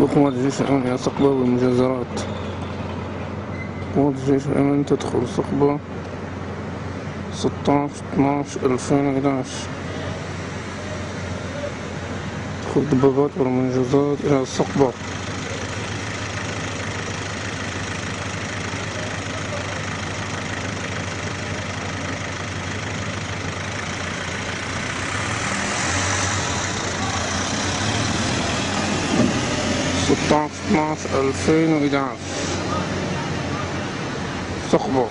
وقوات الجيش الأمني صقبة والمجازرات. قوات الجيش الأمني تدخل صقبة ستاش اتناش ألفين وإحداش تدخل دبابات والمنجزات إلى الصقبة ستاش اتناش ألفين وإحداش صقبة